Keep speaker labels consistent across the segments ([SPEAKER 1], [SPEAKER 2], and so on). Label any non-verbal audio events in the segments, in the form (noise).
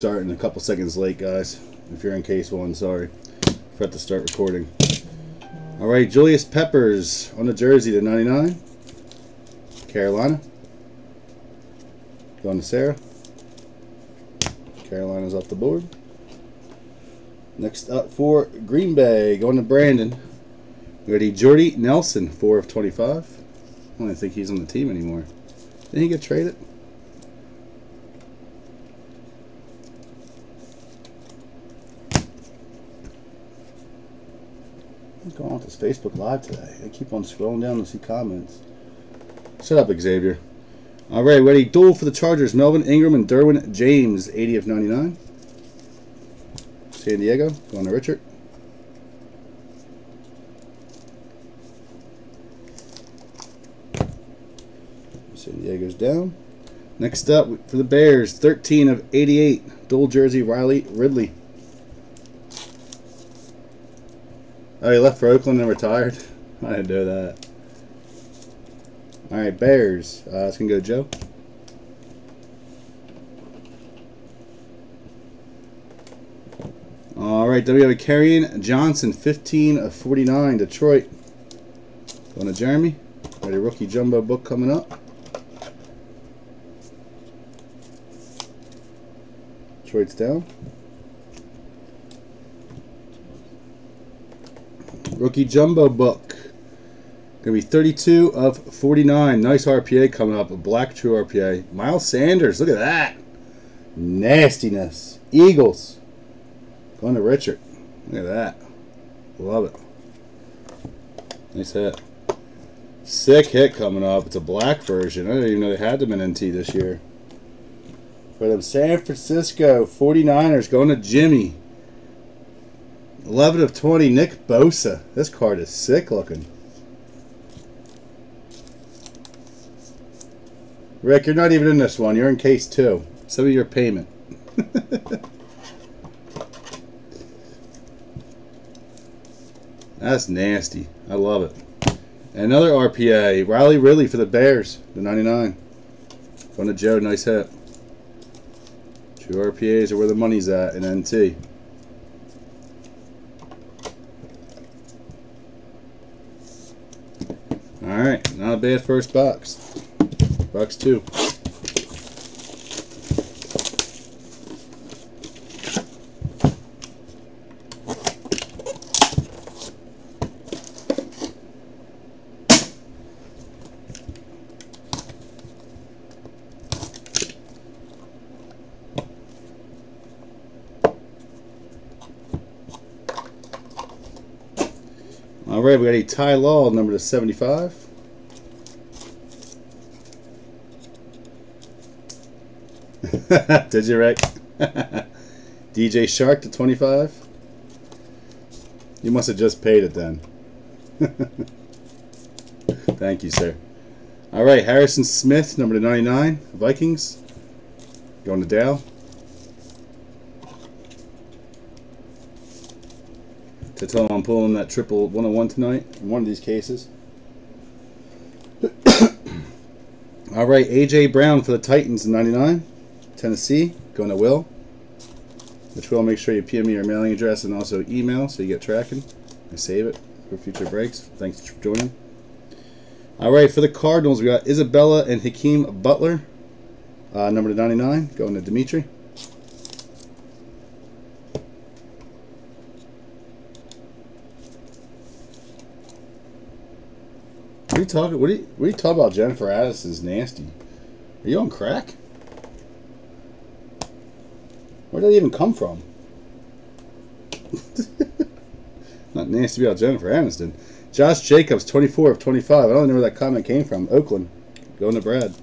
[SPEAKER 1] starting a couple seconds late, guys. If you're in case one, sorry. Forgot to start recording. All right, Julius Peppers on the jersey to 99. Carolina. Going to Sarah. Carolina's off the board. Next up for Green Bay, going to Brandon. A Jordy Nelson, 4 of 25. I don't think he's on the team anymore. Didn't he get traded? Going on with this Facebook Live today? I keep on scrolling down to see comments. Shut up, Xavier. All right, ready. Duel for the Chargers. Melvin Ingram and Derwin James, 80 of 99. San Diego, going to Richard. San Diego's down. Next up for the Bears, 13 of 88. Dual jersey, Riley Ridley. Oh, he left for Oakland and retired? (laughs) I didn't know that. Alright, Bears. Uh, it's going to go Joe. Alright, we have a Kerryon Johnson, 15 of 49, Detroit. Going to Jeremy. Got a rookie jumbo book coming up. Detroit's down. Rookie Jumbo Book. Going to be 32 of 49. Nice RPA coming up. A black true RPA. Miles Sanders. Look at that. Nastiness. Eagles. Going to Richard. Look at that. Love it. Nice hit. Sick hit coming up. It's a black version. I didn't even know they had them in NT this year. For them San Francisco 49ers going to Jimmy. 11 of 20, Nick Bosa. This card is sick looking. Rick, you're not even in this one. You're in case two. Some of your payment. (laughs) That's nasty. I love it. Another RPA. Riley Ridley for the Bears. The 99. Going to Joe. Nice hit. Two RPAs are where the money's at in NT. Alright, not bad first box. Box two. All right, we got a Ty Law, number to 75. (laughs) Did you, Rick? (laughs) DJ Chark to 25. You must have just paid it then. (laughs) Thank you, sir. All right, Harrison Smith, number to 99, Vikings. Going to Dale. to tell him I'm pulling that triple 101 tonight in one of these cases. (coughs) All right, A.J. Brown for the Titans in 99. Tennessee, going to Will. Which will make sure you PM me your mailing address and also email so you get tracking. I save it for future breaks. Thanks for joining. All right, for the Cardinals, we got Isabella and Hakeem Butler. Uh, number 99, going to Dimitri. What are you talking? What are you? What are you talking about? Jennifer Aniston's nasty. Are you on crack? Where did that even come from? (laughs) Not nasty about Jennifer Aniston. Josh Jacobs, 24 of 25. I don't know where that comment came from. Oakland. Going to Brad.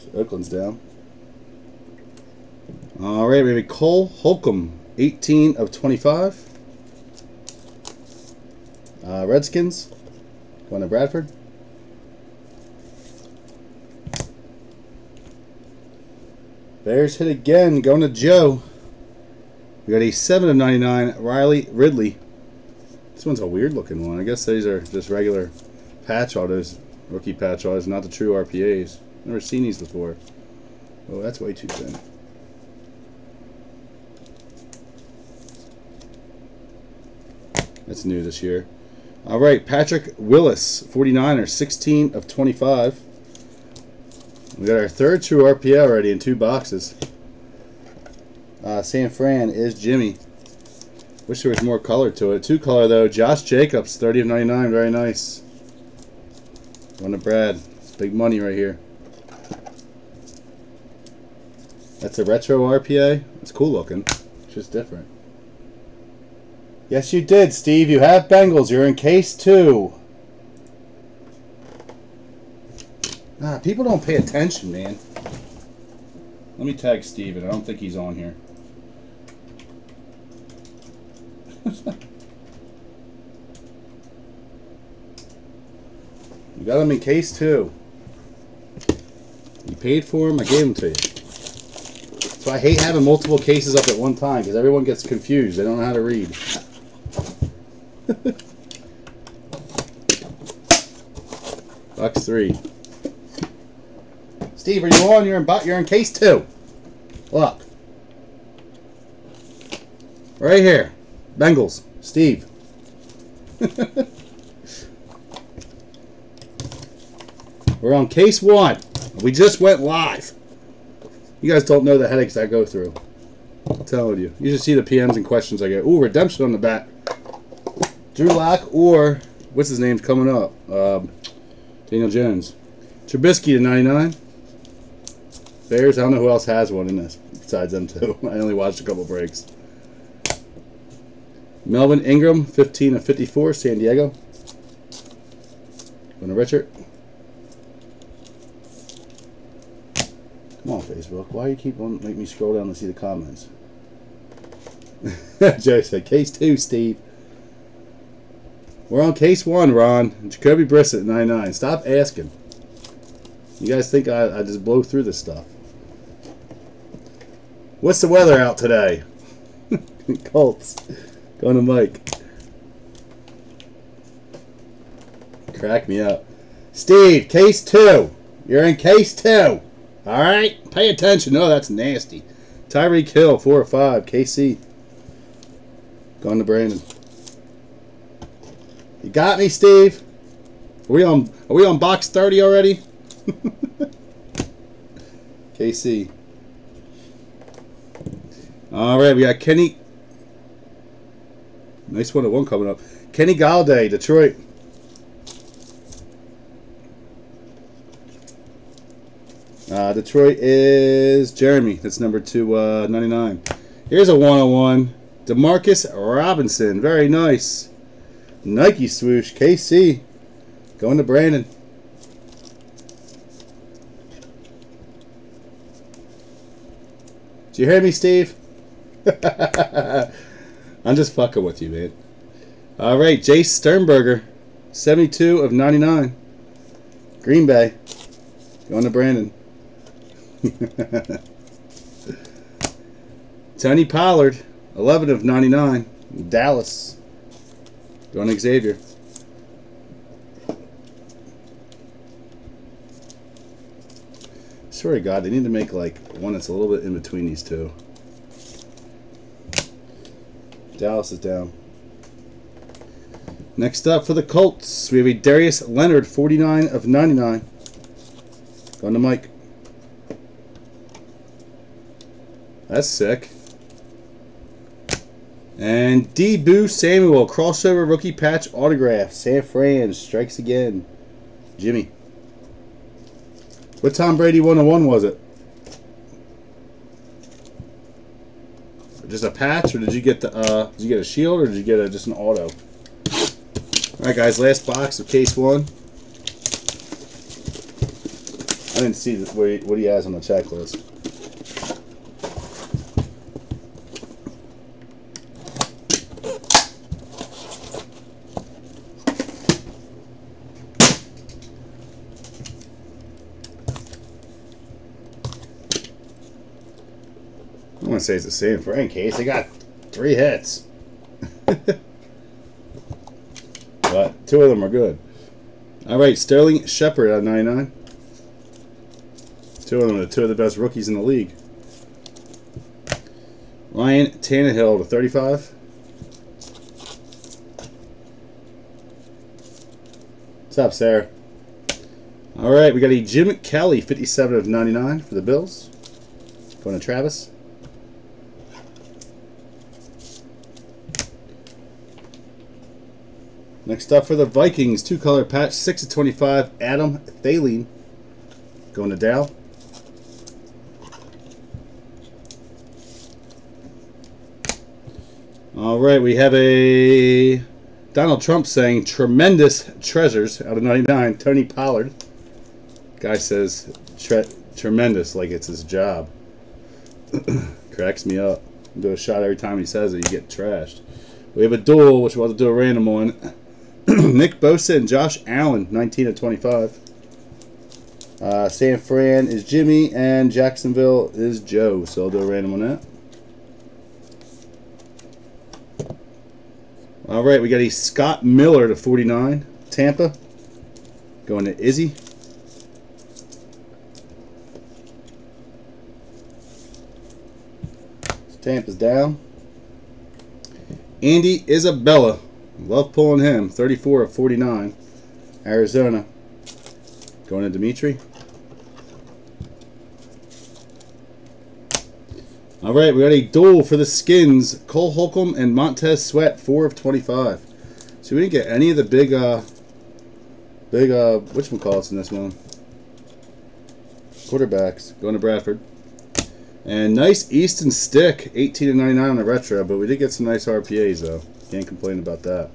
[SPEAKER 1] So Oakland's down. All right, maybe Cole Holcomb, 18 of 25. Uh, Redskins. Going to Bradford. Bears hit again. Going to Joe. We got a 7 of 99. Riley Ridley. This one's a weird looking one. I guess these are just regular patch autos. Rookie patch autos, not the true RPAs. Never seen these before. Oh, that's way too thin. That's new this year. All right, Patrick Willis, 49er, 16 of 25. We got our third true RPA already in two boxes. Uh, San Fran is Jimmy. Wish there was more color to it. Two color though. Josh Jacobs, 30 of 99. Very nice. One to Brad. It's Big money right here. That's a retro RPA. It's cool looking. It's just different. Yes, you did, Steve. You have Bengals. You're in case two. Ah, people don't pay attention, man. Let me tag Steven. I don't think he's on here. (laughs) you got him in case two. You paid for him, I gave him to you. So I hate having multiple cases up at one time because everyone gets confused. They don't know how to read. (laughs) Box three. Steve, are you on? You're in. You're in case two. Look. Right here. Bengals. Steve. (laughs) We're on case one. We just went live. You guys don't know the headaches I go through. I'm telling you. You should see the PMs and questions I get. Ooh, redemption on the back. Drew Lock or what's his name's coming up? Um, Daniel Jones. Trubisky to 99. Bears. I don't know who else has one in this besides them two. (laughs) I only watched a couple breaks. Melvin Ingram, 15 of 54, San Diego. Going to Richard. Come on, Facebook. Why do you keep on make me scroll down to see the comments? (laughs) Joe said, case two, Steve. We're on case one, Ron. Jacoby Brissett, 99. Stop asking. You guys think I, I just blow through this stuff. What's the weather out today? (laughs) Colts. Going to Mike. Crack me up. Steve, case two. You're in case two. All right? Pay attention. No, that's nasty. Tyreek Hill, 4 or 5. KC. Going to Brandon. You got me, Steve? Are we on are we on box 30 already? (laughs) KC. All right, we got Kenny. Nice one at one coming up. Kenny Golladay, Detroit. Uh, Detroit is Jeremy. That's number two, uh, 99. Here's a 101. Demarcus Robinson. Very nice. Nike swoosh. KC. Going to Brandon. Do you hear me, Steve? (laughs) I'm just fucking with you, man. All right, Jace Sternberger. 72 of 99. Green Bay. Going to Brandon. (laughs) Tony Pollard, 11 of 99. Dallas. Going to Xavier. Swear to God, they need to make like one that's a little bit in between these two. Dallas is down. Next up for the Colts, we have a Darius Leonard, 49 of 99. Going to Mike. That's sick. And Deebo Samuel, crossover rookie patch autograph. San Fran strikes again. Jimmy. What Tom Brady 101 was it? Just a patch, or did you get the uh, did you get a shield, or did you get a, just an auto? All right, guys, last box of case one. I didn't see what he, what he has on the checklist. To say it's the same for any case. They got three hits. (laughs) but two of them are good. All right, Sterling Shepard at 99. Two of them are two of the best rookies in the league. Ryan Tannehill to 35. What's up, Sarah? All right, we got a Jim Kelly, 57 of 99 for the Bills. Going to Travis. Next up for the Vikings, two color patch, 6 of 25, Adam Thielen. Going to Dow. All right, we have a Donald Trump saying tremendous treasures out of 99. Tony Pollard. Guy says tre tremendous like it's his job. (clears throat) Cracks me up. Do a shot every time he says it, you get trashed. We have a duel, which we'll have to do a random one. (clears throat) Nick Bosa and Josh Allen, 19 of 25. Uh, San Fran is Jimmy, and Jacksonville is Joe. So I'll do a random on that. All right, we got a Scott Miller to 49. Tampa. Going to Izzy. Tampa's down. Andy Isabella. Love pulling him. 34 of 49. Arizona. Going to Dimitri. All right, we got a duel for the skins. Cole Holcomb and Montez Sweat, 4 of 25. So we didn't get any of the big, uh, big, uh, whatchamacallits in this one. Quarterbacks. Going to Bradford. And nice Easton Stick, 18 to 99 on the retro, but we did get some nice RPAs though. Can't complain about that.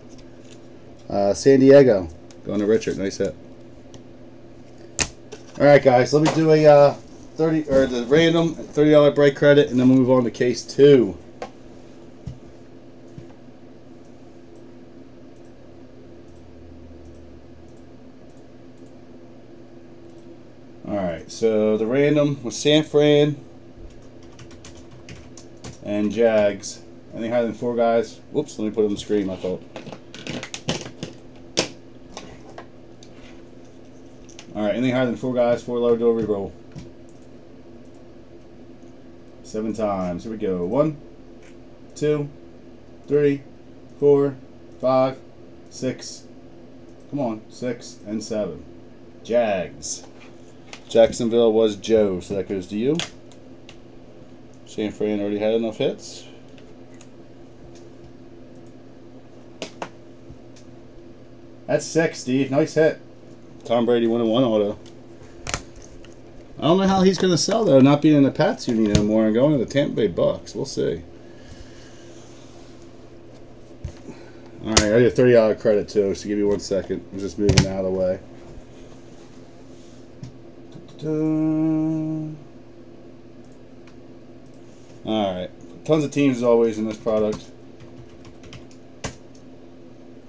[SPEAKER 1] Uh, San Diego, going to Richard, nice hit. All right, guys, let me do a uh, 30 or the random $30 break credit, and then we'll move on to case two. All right, so the random was San Fran and Jags. Anything higher than four guys? Whoops, let me put it on the screen, my fault. Alright, anything higher than four guys, four low door reroll. Seven times. Here we go. One, two, three, four, five, six. Come on, six and seven. Jags. Jacksonville was Joe, so that goes to you. San Fran already had enough hits. That's six, Steve. Nice hit. Tom Brady won one auto. I don't know how he's going to sell, though, not being in the Pats union anymore and going to the Tampa Bay Bucks. We'll see. All right, I get a $30 credit, too, so give me one second. I'm just moving out of the way. Da -da -da. Alright. Tons of teams as always in this product.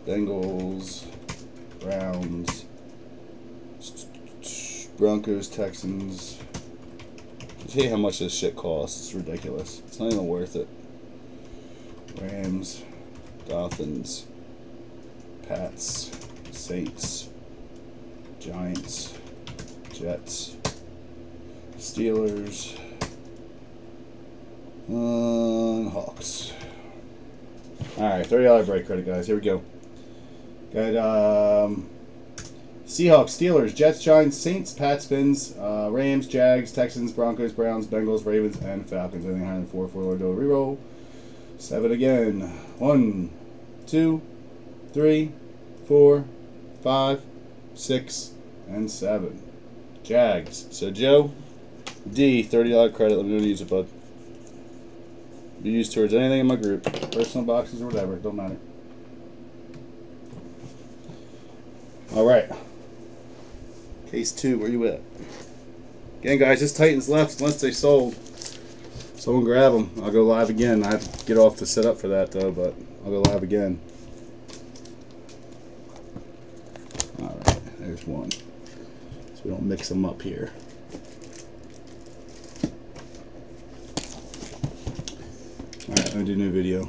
[SPEAKER 1] Bengals, Browns, Broncos, Texans. Just hate how much this shit costs. It's ridiculous. It's not even worth it. Rams, Dolphins, Pats, Saints, Giants, Jets, Steelers, uh, on Hawks. Alright, $30 break credit, guys. Here we go. Got um, Seahawks, Steelers, Jets, Giants, Saints, Pats, Fins, uh, Rams, Jags, Texans, Broncos, Browns, Bengals, Ravens, and Falcons. Anything higher than 4 4 Lord Do reroll. Seven again. One, two, three, four, five, six, and seven. Jags. So, Joe, D, $30 credit. Let me know to use it, bud be used towards anything in my group, personal boxes or whatever, don't matter. All right. Case two, where you at? Again, guys, this Titans left once they sold. Someone grab them. I'll go live again. I have to get off the setup for that, though, but I'll go live again. All right, there's one. So we don't mix them up here. Alright, I'm gonna do a new video.